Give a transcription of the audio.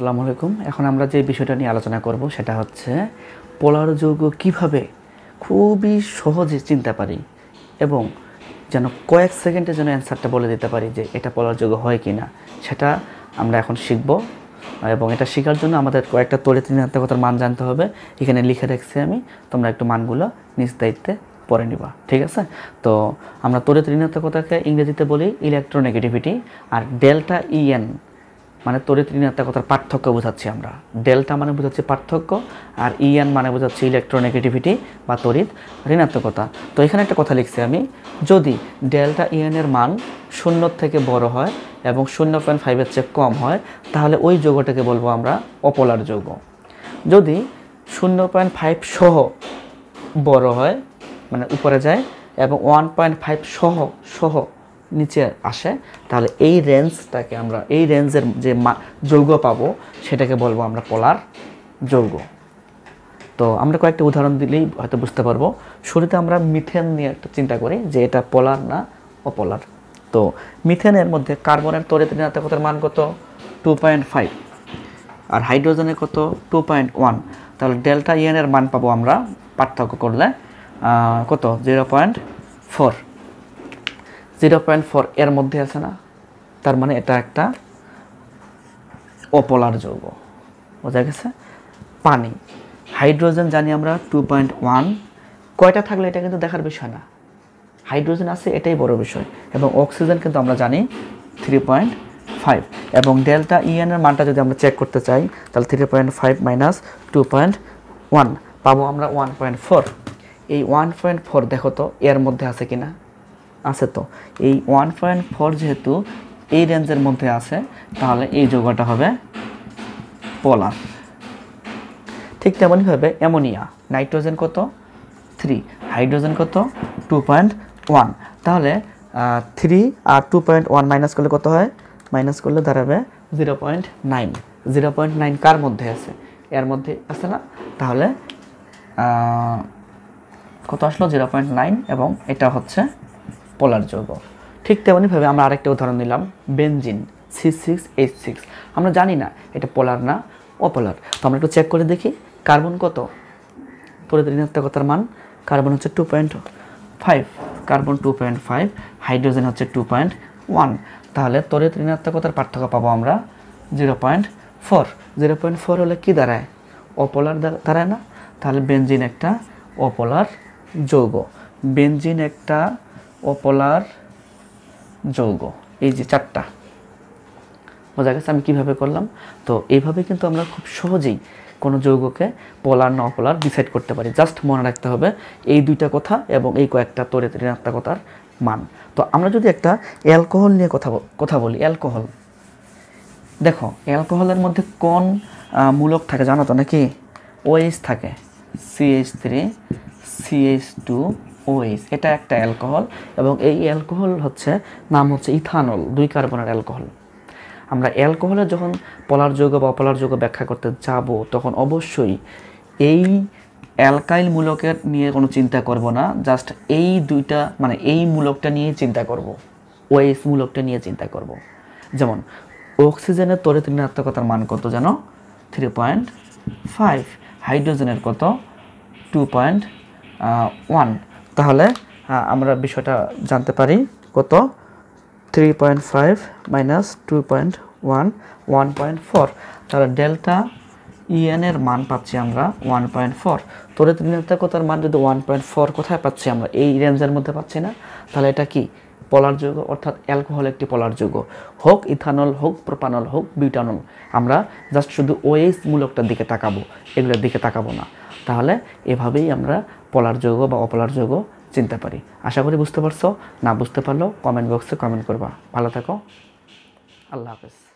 আসসালামু আলাইকুম। এখন আমরা যে বিষয়টা নিয়ে আলোচনা করব সেটা হচ্ছে পোলার যৌগ কীভাবে খুবই সহজে চিনতে পারি এবং যেন কয়েক সেকেন্ডে যেন অ্যান্সারটা বলে দিতে পারি যে এটা পোলার যৌগ হয় কি না সেটা আমরা এখন শিখব। এবং এটা শেখার জন্য আমাদের কয়েকটা তরিত ঋণাত্মকতার মান জানতে হবে। এখানে লিখে রাখছি আমি। তোমরা একটু মানগুলো নিজ দায়িত্বে পরে নিবা। ঠিক আছে? তো আমরা তড়িৎ ঋণাত্মকতাকে ইংরেজিতে বলি ইলেকট্রোনেগেটিভিটি আর ডেল্টা ইএন মানে তড়িৎ ঋণাত্মকতার পার্থক্য বোঝাচ্ছি আমরা। ডেল্টা মানে বোঝাচ্ছি পার্থক্য আর ইএন মানে বোঝাচ্ছি ইলেকট্রোনেগেটিভিটি বা তড়িৎ ঋণাত্মকতা। তো এখানে একটা কথা লিখছি আমি, যদি ডেল্টা ইএনের মান শূন্য থেকে বড় হয় এবং শূন্য পয়েন্ট ফাইভের চেয়ে কম হয়, তাহলে ওই যৌগটাকে বলব আমরা অপলার যৌগ। যদি শূন্য পয়েন্ট ফাইভ সহ বড় হয় মানে উপরে যায়, এবং ওয়ান পয়েন্ট ফাইভ সহ সহ নিচে আসে, তাহলে এই রেঞ্জটাকে আমরা, এই রেঞ্জের যে যৌগ পাবো, সেটাকে বলব আমরা পোলার যৌগ। তো আমরা কয়েকটা উদাহরণ দিলেই হয়তো বুঝতে পারব। শুরুতে আমরা মিথেন নিয়ে একটা চিন্তা করি যে এটা পোলার না অপোলার। তো মিথেনের মধ্যে কার্বনের তরিত ঋণাত্মকতার মান কত? টু পয়েন্ট ফাইভ আর হাইড্রোজেনের কত? টু পয়েন্ট ওয়ান তাহলে ডেল্টা ইয়েনের মান পাবো আমরা পার্থক্য করলে কত? Zero point four zero point four এর মধ্যে আছে না? তার মানে এটা একটা অপোলার যৌগ। বোঝা গেছে? পানি। হাইড্রোজেন জানি আমরা টু পয়েন্ট ওয়ান। কয়টা থাকলে এটা কিন্তু দেখার বিষয় না। হাইড্রোজেন আছে, এটাই বড় বিষয়। এবং অক্সিজেন কিন্তু আমরা জানি থ্রি পয়েন্ট ফাইভ। এবং ডেল্টা ইএনের মানটা যদি আমরা চেক করতে চাই, তাহলে three point five minus two point one. পাবো আমরা ওয়ান পয়েন্ট ফোর। এই ওয়ান পয়েন্ট ফোর দেখো তো, এর মধ্যে আছে কি না আছে তো। এই ওয়ান পয়েন্ট ফোর যেহেতু এই রেঞ্জের মধ্যে আছে, তাহলে এই যোগাটা হবে পোলার ঠিক তেমনইভাবে অ্যামোনিয়া নাইট্রোজেন কত? থ্রি হাইড্রোজেন কত? টু পয়েন্ট ওয়ান তাহলে থ্রি আর টু পয়েন্ট ওয়ান মাইনাস করলে কত হয়? মাইনাস করলে দাঁড়াবে zero point nine zero point nine কার মধ্যে আছে? এর মধ্যে আছে না? তাহলে কত আসলো? জিরো পয়েন্ট নাইন এবং এটা হচ্ছে পোলার যৌগ। ঠিক তেমনইভাবে আমরা আরেকটা উদাহরণ নিলাম benzene C six H six আমরা জানি না, এটা পোলার না অপোলার তো আমরা একটু চেক করে দেখি কার্বন কত? তড়িৎ ঋণাত্মকতার মান কার্বন হচ্ছে two point five carbon two point five hydrogen হচ্ছে টু পয়েন্ট ওয়ান তাহলে তড়িৎ ঋণাত্মকতার পার্থক্য পাবো আমরা zero point four zero point four হলে কী দাঁড়ায়? অপোলার দাঁড়ায় না। তাহলে বেনজিন একটা অপোলার যৌগ। বেনজিন একটা অপোলার যৌগ। এই যে চারটা। বোঝা গেছে আমি কীভাবে করলাম? তো এইভাবে কিন্তু আমরা খুব সহজেই কোনো যৌগকে পোলার, না অপোলার ডিসাইড করতে পারি। জাস্ট মনে রাখতে হবে এই দুইটা কথা এবং এই কয়েকটা তরিত ঋণাত্মকতার মান। তো আমরা যদি একটা অ্যালকোহল নিয়ে কথা কথা বলি, অ্যালকোহল। দেখো, অ্যালকোহলের মধ্যে কোন মূলক থাকে জানো তো নাকি? ওএইচ থাকে। CH three CH two OH এটা একটা অ্যালকোহল এবং এই অ্যালকোহল হচ্ছে, নাম হচ্ছে ইথানল দুই কার্বনের অ্যালকোহল আমরা অ্যালকোহলের যখন পলার যৌগ বা অপলার যৌগ ব্যাখ্যা করতে যাব, তখন অবশ্যই এই অ্যালকাইল মূলকের নিয়ে কোনো চিন্তা করব না জাস্ট এই দুইটা মানে এই মূলকটা নিয়ে চিন্তা করব ওএইচ মূলকটা নিয়ে চিন্তা করব। যেমন অক্সিজেনের তরিত ঋণাত্মকতার মান কত যেন থ্রি পয়েন্ট ফাইভ হাইড্রোজেনের কত? টু পয়েন্ট ওয়ান তাহলে আহ, আমরা বিষয়টা জানতে পারি। কত? Three point five minus two point one one point four তাহলে ডেল্টা ইএনের মান পাচ্ছি আমরা ওয়ান পয়েন্ট ফোর তড়িৎ ঋণাত্মকতার মান যদি ওয়ান পয়েন্ট ফোর কোথায় পাচ্ছি আমরা? এই রেঞ্জের মধ্যে পাচ্ছি না। তাহলে এটা কি? পলার যৌগ অর্থাৎ অ্যালকোহল একটি পলার যৌগ। হোক ইথানল হোক প্রোপানল হোক বিউটানল আমরা জাস্ট শুধু ওএইচ মূলকটার দিকে তাকাবো। এগুলোর দিকে তাকাবো না। তাহলে এভাবেই আমরা পলার যৌগ বা অপলার যৌগ চিনতে পারি। আশা করি বুঝতে পারছ, না বুঝতে পারলেও কমেন্ট বক্সে কমেন্ট করবা। ভালো থাকো। আল্লাহ হাফেজ।